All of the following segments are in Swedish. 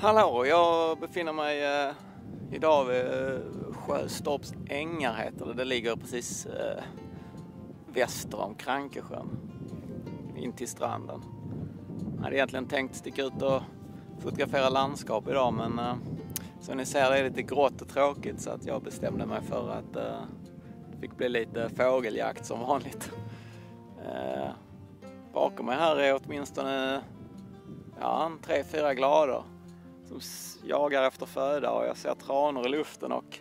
Hallå, jag befinner mig eh, idag vid eh, Sjöstorps ängar heter det. Det ligger precis eh, väster om Krankesjön. In till stranden. Jag hade egentligen tänkt sticka ut och fotografera landskap idag men eh, som ni ser det är lite grått och tråkigt så att jag bestämde mig för att eh, det fick bli lite fågeljakt som vanligt. Eh, bakom mig här är åtminstone ja, tre, fyra glador som jagar efter föda och jag ser tranor i luften och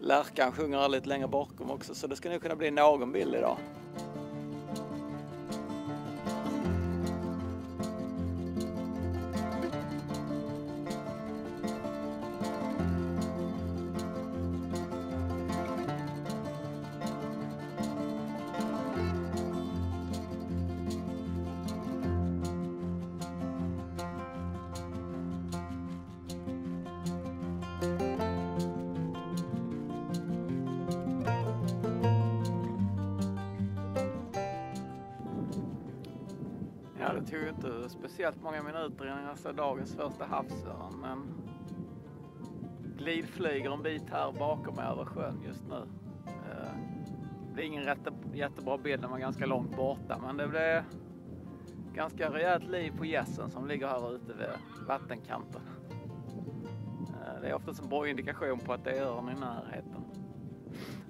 lärkan sjunger lite längre bakom också så det ska nog kunna bli någon bild idag. Ja, det tog ju inte speciellt många minuter innan jag såg dagens första havsörn, men glidflyger en bit här bakom mig över sjön just nu. Eh, det blir ingen jättebra bild, när man är ganska långt borta, men det blev ganska rejält liv på gässen som ligger här ute vid vattenkanten. Eh, det är oftast en bra indikation på att det är örn i närheten.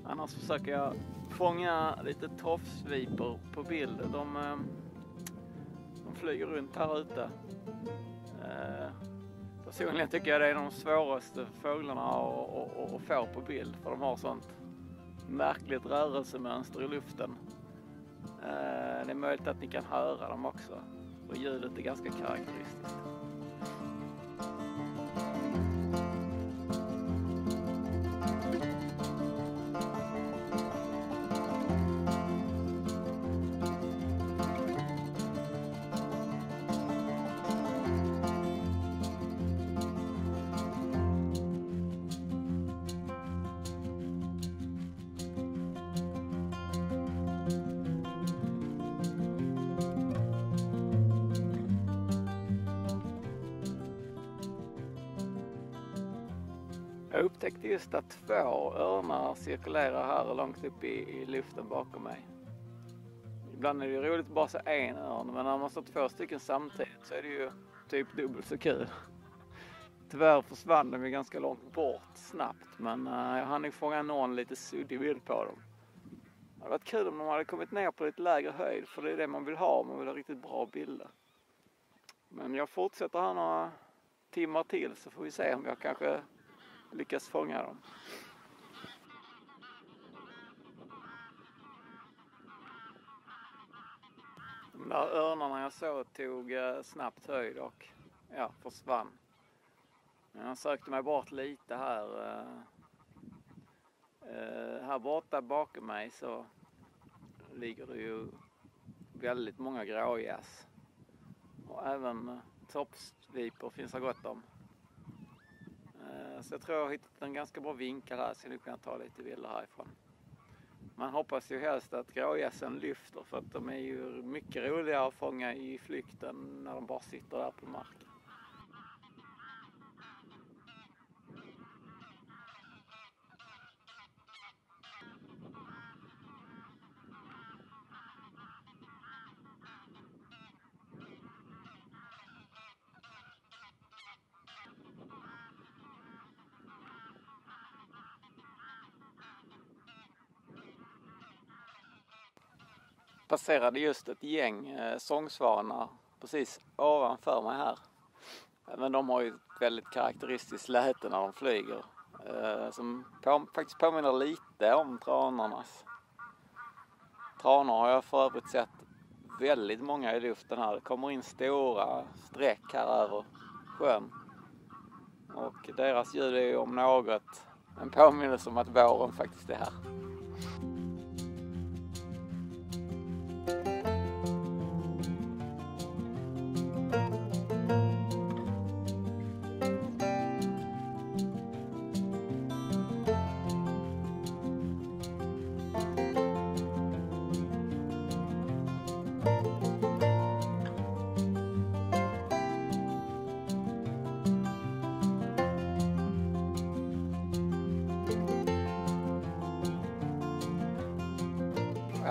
Annars försöker jag fånga lite tofsvipor på bild. De, eh, eh, flyger runt här ute. Eh, personligen tycker jag det är de svåraste fåglarna att, att få på bild för de har sånt märkligt rörelsemönster i luften. Eh, det är möjligt att ni kan höra dem också. Och ljudet är ganska karaktäristiskt. Jag upptäckte just att två örnar cirkulerar här långt upp i, i luften bakom mig. Ibland är det ju roligt att bara se en örn, men när man står två stycken samtidigt så är det ju typ dubbelt så kul. Tyvärr försvann de ju ganska långt bort snabbt, men uh, jag hann ju fånga någon lite suddig bild på dem. Det hade varit kul om de hade kommit ner på lite lägre höjd, för det är det man vill ha om man vill ha riktigt bra bilder. Men jag fortsätter här några timmar till så får vi se om jag kanske lyckas fånga dem. De där örnarna jag såg tog eh, snabbt höjd och ja, försvann. Men jag sökte mig bort lite här. Eh, eh, här borta bakom mig så ligger det ju väldigt många grågäss. Och även toppsvipor finns det gott om. Så jag tror jag har hittat en ganska bra vinkel här så jag kan ta lite bilder härifrån. Man hoppas ju helst att grågässen lyfter för att de är ju mycket roligare att fånga i flykten när de bara sitter där på marken. Passerade just ett gäng eh, sångsvanar precis ovanför mig här. Men de har ju ett väldigt karaktäristiskt läte när de flyger. Eh, som på, faktiskt påminner lite om tranornas. Tranor har jag för övrigt sett väldigt många i luften här. Det kommer in stora streck här över sjön. Och deras ljud är ju om något en påminnelse om att våren faktiskt är här.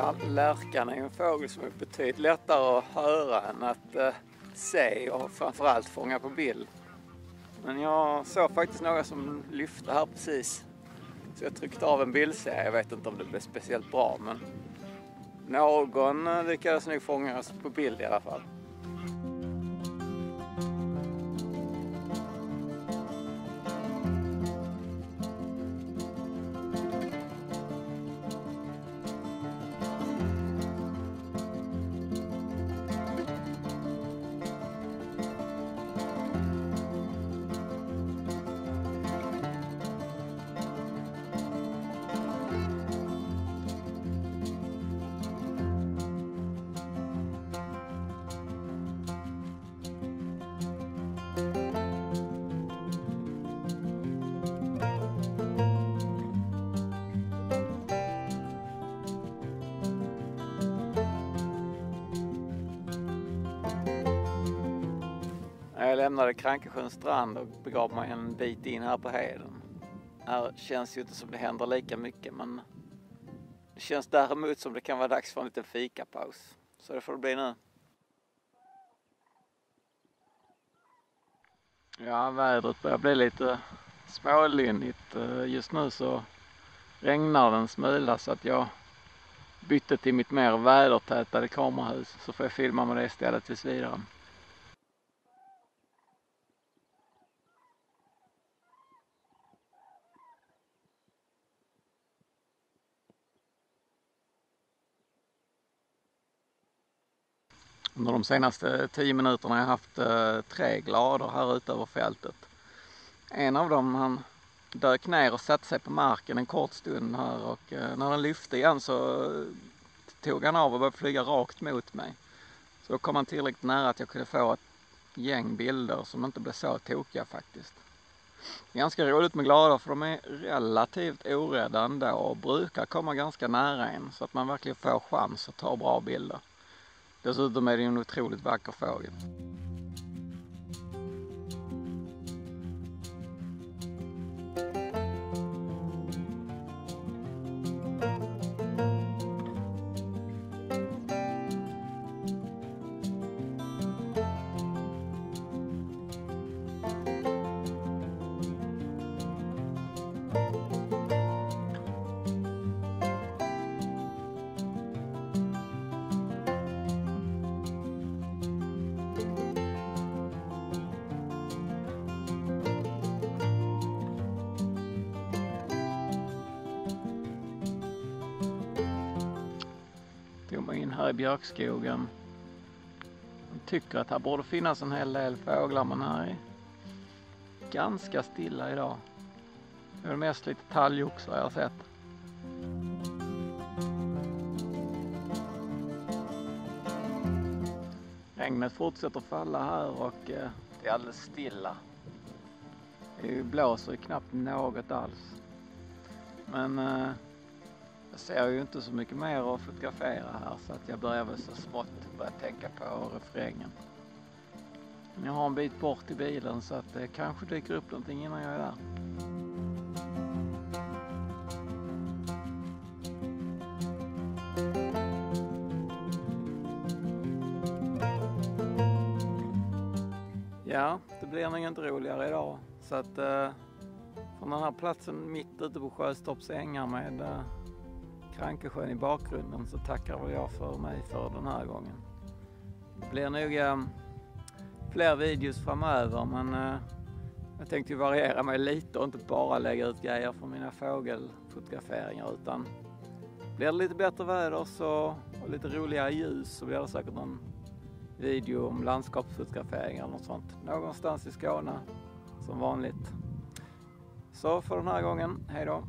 Ja, lärkan är en fågel som är betydligt lättare att höra än att eh, se och framförallt fånga på bild. Men jag såg faktiskt några som lyfte här precis. Så jag tryckte av en bildserie. Jag vet inte om det blev speciellt bra men någon eh, lyckades nog fångas på bild i alla fall. Jag lämnade Krankesjöns strand och begav mig en bit in här på heden. Här känns ju inte som det händer lika mycket men det känns däremot som det kan vara dags för en liten fikapaus. Så det får det bli nu. Ja, vädret börjar bli lite smålynnigt. Eh, just nu så regnar det en smula så att jag bytte till mitt mer vädertätade kamerahus så får jag filma med det istället tills vidare. Under de senaste 10 minuterna har jag haft eh, tre glader här ute över fältet. En av dem han dök ner och satte sig på marken en kort stund här och eh, när den lyfte igen så eh, tog han av och började flyga rakt mot mig. Så då kom han tillräckligt nära att jag kunde få ett gäng bilder som inte blev så tokiga faktiskt. Det är ganska roligt med glador för de är relativt orädda ändå och brukar komma ganska nära en så att man verkligen får chans att ta bra bilder. Dessutom är det en otroligt vacker fågel. Kommer in här i björkskogen. Jag tycker att här borde finnas en hel del fåglar men här är ganska stilla idag. Det är mest lite talgoxar jag har sett. Regnet fortsätter falla här och eh, det är alldeles stilla. Det blåser ju knappt något alls. Men eh, jag ser ju inte så mycket mer att fotografera här så att jag börjar väl så smått börja tänka på refrängen. Men jag har en bit bort i bilen så att det kanske dyker upp någonting innan jag är där. Ja, det blir nog inte roligare idag. Så att eh, från den här platsen mitt ute på Sjöstorps ängar med eh, Krankesjön i bakgrunden så tackar väl jag för mig för den här gången. Det blir nog eh, fler videos framöver men eh, jag tänkte ju variera mig lite och inte bara lägga ut grejer från mina fågelfotograferingar utan blir det lite bättre väder så, och lite roligare ljus så blir det säkert någon video om landskapsfotograferingar eller något sånt någonstans i Skåne som vanligt. Så för den här gången, hej då!